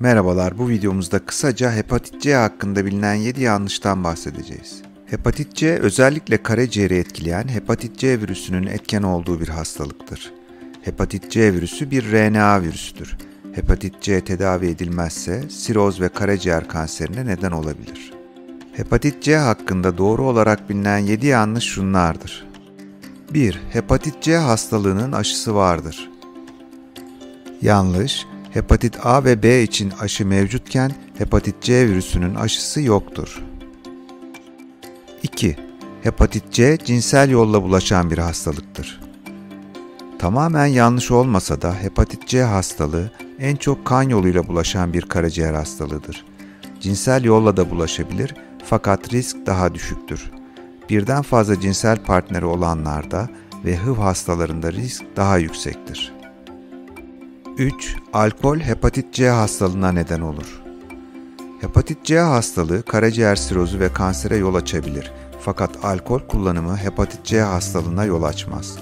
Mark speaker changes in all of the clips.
Speaker 1: Merhabalar, bu videomuzda kısaca hepatit C hakkında bilinen 7 yanlıştan bahsedeceğiz. Hepatit C özellikle karaciğeri etkileyen hepatit C virüsünün etken olduğu bir hastalıktır. Hepatit C virüsü bir RNA virüsüdür. Hepatit C tedavi edilmezse siroz ve karaciğer kanserine neden olabilir. Hepatit C hakkında doğru olarak bilinen 7 yanlış şunlardır. 1. Hepatit C hastalığının aşısı vardır. Yanlış. Hepatit A ve B için aşı mevcutken hepatit C virüsünün aşısı yoktur. 2. Hepatit C cinsel yolla bulaşan bir hastalıktır. Tamamen yanlış olmasa da hepatit C hastalığı en çok kan yoluyla bulaşan bir karaciğer hastalığıdır. Cinsel yolla da bulaşabilir fakat risk daha düşüktür. Birden fazla cinsel partneri olanlarda ve HIV hastalarında risk daha yüksektir. 3. Alkol hepatit C hastalığına neden olur. Hepatit C hastalığı karaciğer sirozu ve kansere yol açabilir. Fakat alkol kullanımı hepatit C hastalığına yol açmaz.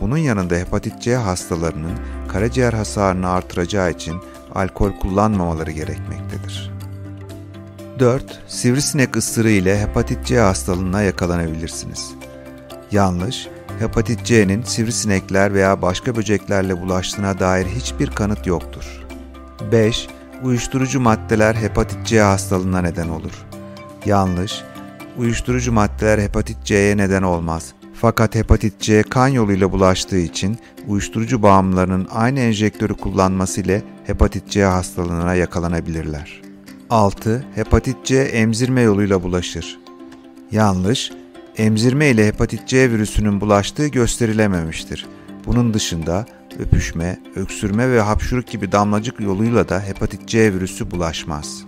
Speaker 1: Bunun yanında hepatit C hastalarının karaciğer hasarını artıracağı için alkol kullanmamaları gerekmektedir. 4. Sivrisinek ısırığı ile hepatit C hastalığına yakalanabilirsiniz. Yanlış, hepatit C'nin sivrisinekler veya başka böceklerle bulaştığına dair hiçbir kanıt yoktur. 5. Uyuşturucu maddeler hepatit C hastalığına neden olur. Yanlış, uyuşturucu maddeler hepatit C'ye neden olmaz. Fakat hepatit C kan yoluyla bulaştığı için uyuşturucu bağımlılarının aynı enjektörü kullanması ile hepatit C hastalığına yakalanabilirler. 6. Hepatit C emzirme yoluyla bulaşır. Yanlış, emzirme ile hepatit C virüsünün bulaştığı gösterilememiştir. Bunun dışında öpüşme, öksürme ve hapşuruk gibi damlacık yoluyla da hepatit C virüsü bulaşmaz.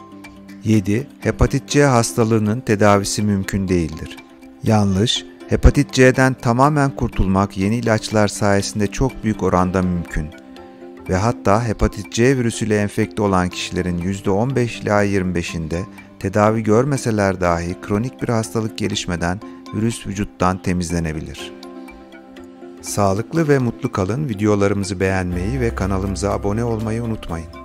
Speaker 1: 7. Hepatit C hastalığının tedavisi mümkün değildir. Yanlış, hepatit C'den tamamen kurtulmak yeni ilaçlar sayesinde çok büyük oranda mümkün ve hatta hepatit C virüsüyle enfekte olan kişilerin %15 ila 25'inde tedavi görmeseler dahi kronik bir hastalık gelişmeden virüs vücuttan temizlenebilir. Sağlıklı ve mutlu kalın, videolarımızı beğenmeyi ve kanalımıza abone olmayı unutmayın.